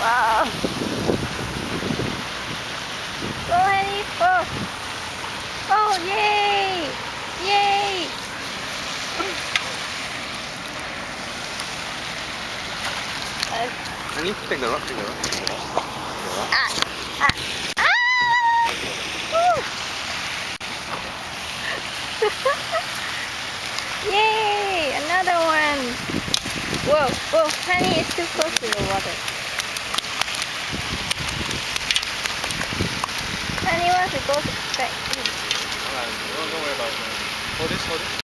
Wow. Go, Henny. Go. Oh, yay. Yay. Uh, Honey, take the rock, take the rock. Take the rock. ah, ah, ah. Woo. Yay, another one. Whoa, whoa, honey it's too close to the water. 是多少倍？嗯，好，我跟我爸，好的，好的。